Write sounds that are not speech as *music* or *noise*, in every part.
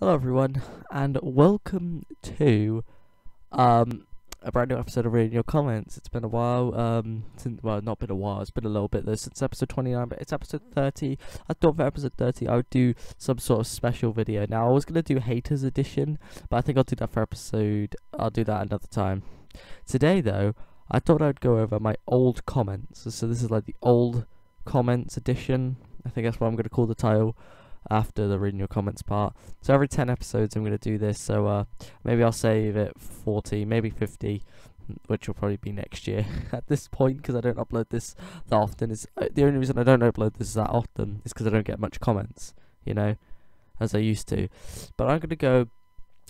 Hello everyone, and welcome to um a brand new episode of Reading Your Comments. It's been a while, um since well not been a while, it's been a little bit though since episode twenty nine, but it's episode thirty. I thought for episode thirty I would do some sort of special video. Now I was gonna do haters edition, but I think I'll do that for episode I'll do that another time. Today though, I thought I'd go over my old comments. So this is like the old comments edition. I think that's what I'm gonna call the title after the reading your comments part. So every 10 episodes I'm going to do this, so uh, maybe I'll save it 40, maybe 50, which will probably be next year *laughs* at this point because I don't upload this that often. Is uh, The only reason I don't upload this that often is because I don't get much comments, you know, as I used to. But I'm going to go,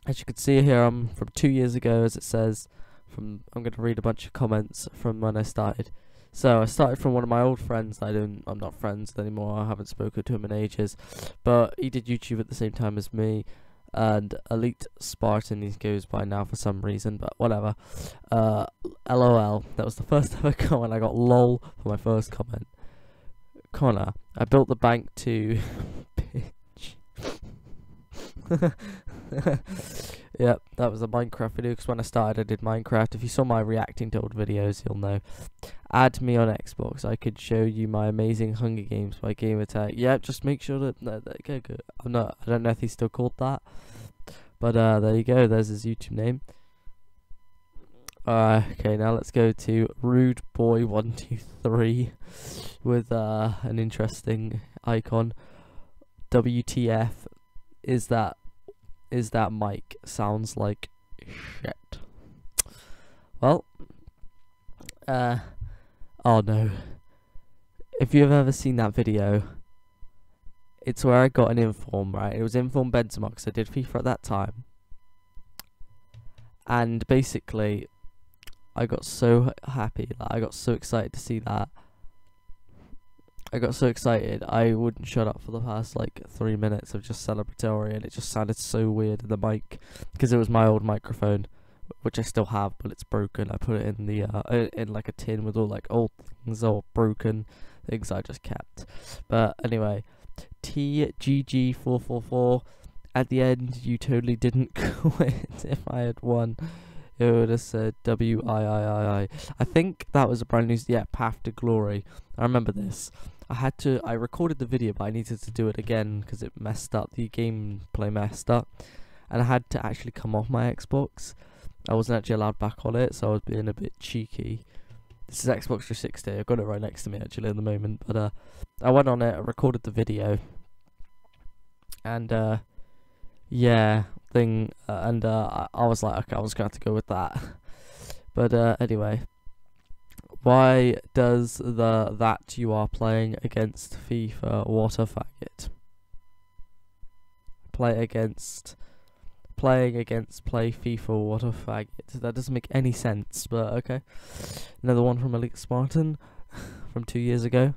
as you can see here, I'm from two years ago, as it says. From I'm going to read a bunch of comments from when I started. So I started from one of my old friends. I don't. I'm not friends anymore. I haven't spoken to him in ages, but he did YouTube at the same time as me. And Elite Spartan he goes by now for some reason, but whatever. Uh, LOL. That was the first *laughs* ever comment. I got LOL for my first comment. Connor, I built the bank to. *laughs* Bitch. *laughs* *laughs* yep, that was a Minecraft video because when I started I did Minecraft. If you saw my reacting to old videos, you'll know. Add me on Xbox. I could show you my amazing Hunger Games by Game Attack. Yeah, just make sure that, that, that okay, good. I'm not. I don't know if he's still called that, but uh, there you go. There's his YouTube name. Uh, okay, now let's go to Rude Boy One *laughs* Two Three with uh, an interesting icon. WTF is that is that mic sounds like shit. Well, uh, oh no. If you've ever seen that video, it's where I got an inform, right? It was inform Benzema because I did FIFA at that time. And basically, I got so happy, like, I got so excited to see that. I got so excited I wouldn't shut up for the past like three minutes of just celebratory and it just sounded so weird in the mic because it was my old microphone which I still have but it's broken I put it in the uh, in like a tin with all like old things or broken things I just kept but anyway TGG444 at the end you totally didn't *laughs* quit if I had won it would have said W I I I I. I think that was a brand new yeah Path to Glory. I remember this. I had to I recorded the video but I needed to do it again because it messed up the gameplay messed up. And I had to actually come off my Xbox. I wasn't actually allowed back on it so I was being a bit cheeky. This is Xbox 360 I've got it right next to me actually at the moment. But uh I went on it I recorded the video. And uh yeah thing uh, and uh I, I was like okay I was going to go with that. *laughs* But uh anyway why does the that you are playing against FIFA what a faggot? Play against playing against play FIFA what a faggot. That doesn't make any sense, but okay. Another one from Elite Spartan *laughs* from two years ago.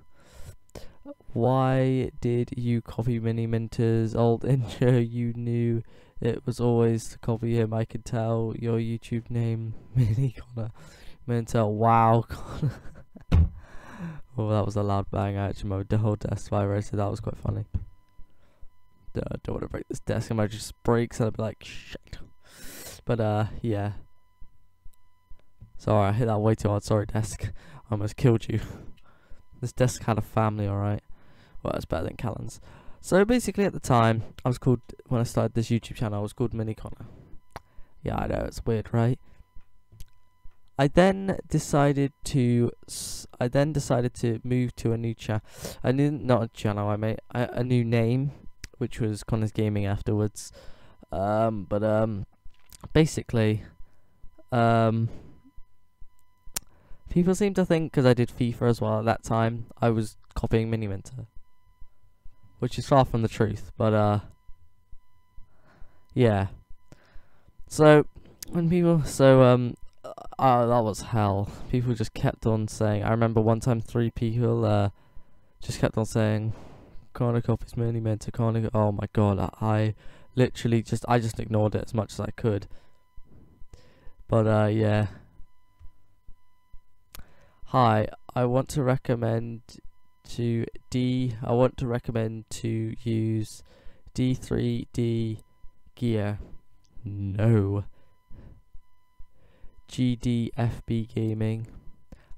Why did you copy Mini Minter's old *laughs* intro? You knew it was always to copy him. I could tell your YouTube name, *laughs* Mini Connor. Mintel, wow. *laughs* oh, that was a loud bang. I actually my whole desk vibrated. That was quite funny. Uh, don't want to break this desk. I might just break, so I'd be like, shit. But, uh, yeah. Sorry, I hit that way too hard. Sorry, desk. I almost killed you. *laughs* this desk had a family, alright. Well, it's better than Callan's. So, basically, at the time, I was called, when I started this YouTube channel, I was called Mini Connor. Yeah, I know, it's weird, right? I then decided to I then decided to move to a new channel. I didn't not a channel. I made a, a, new name, which was Connor's Gaming afterwards. Um, but um, basically, um, people seem to think because I did FIFA as well at that time, I was copying Mini Minter, which is far from the truth. But uh, yeah. So when people so um oh, that was hell. People just kept on saying. I remember one time three people uh, just kept on saying, Kornikov is mainly meant to Kornikov. Oh my god, I, I, literally just I just ignored it as much as I could. But uh, yeah. Hi, I want to recommend to D. I want to recommend to use D3D Gear. No. GDFB Gaming.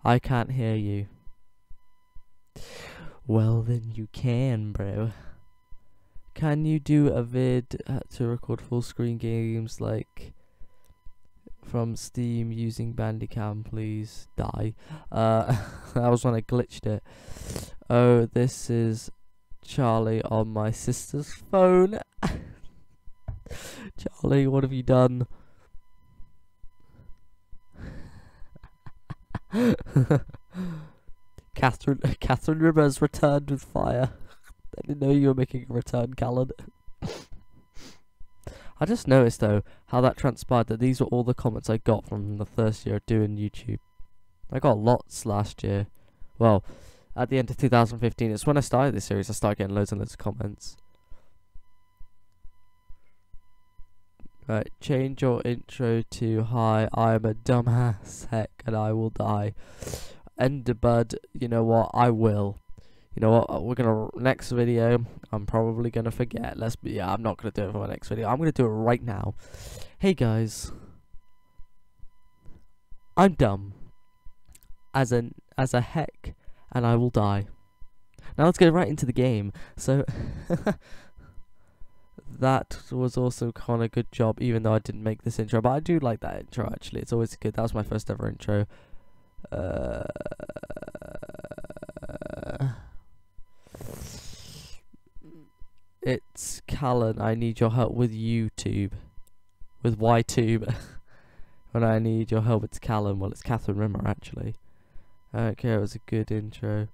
I can't hear you. Well, then you can, bro. Can you do a vid uh, to record full screen games like from Steam using Bandicam, please? Die. Uh, *laughs* that was when I glitched it. Oh, this is Charlie on my sister's phone. *laughs* Charlie, what have you done? *laughs* Catherine *laughs* Catherine Rivers returned with fire. I didn't know you were making a return, Callan. *laughs* I just noticed though how that transpired that these were all the comments I got from the first year of doing YouTube. I got lots last year. Well, at the end of 2015, it's when I started this series. I started getting loads and loads of comments. Right, change your intro to Hi, I'm a dumbass heck and I will die. Enderbud, you know what, I will. You know what, we're gonna, next video, I'm probably gonna forget. Let's be, yeah, I'm not gonna do it for my next video. I'm gonna do it right now. Hey guys. I'm dumb. As an, as a heck, and I will die. Now let's go right into the game. So, *laughs* that was also kind of good job, even though I didn't make this intro. But I do like that intro, actually. It's always good. That was my first ever intro. Uh, it's Callan. I need your help with YouTube. With YTube. *laughs* when I need your help, it's Callan. Well, it's Catherine Rimmer, actually. Okay, it was a good intro.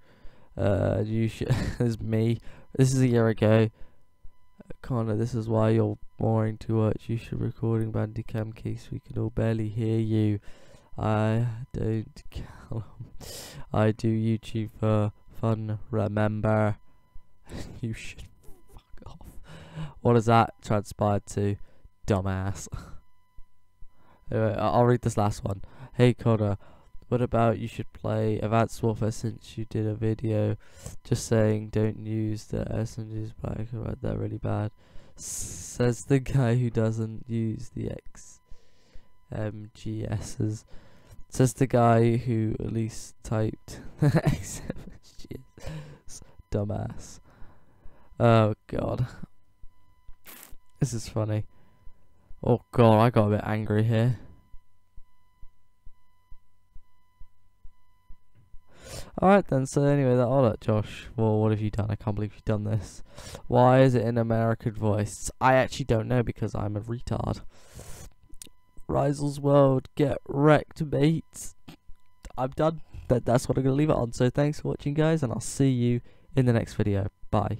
Uh, you should. this *laughs* is me. This is a year ago. Connor, this is why you're boring to watch. You should recording Bandicam case. We can all barely hear you. I don't. I do YouTube for fun. Remember, *laughs* you should fuck off. What does that transpired to, dumbass? *laughs* anyway, I'll read this last one. Hey Connor, what about you should play Advanced Warfare since you did a video just saying don't use the SMGs black about that really bad. says the guy who doesn't use the XMGSs. Says the guy who at least typed *laughs* XMGS. Dumbass. Oh god. This is funny. Oh god, I got a bit angry here. Alright then, so anyway, that oh, all that, Josh. Well, what have you done? I can't believe you've done this. Why is it in American voice? I actually don't know because I'm a retard. Risel's World, get wrecked, mate. I'm done. That, that's what I'm going to leave it on. So thanks for watching, guys, and I'll see you in the next video. Bye.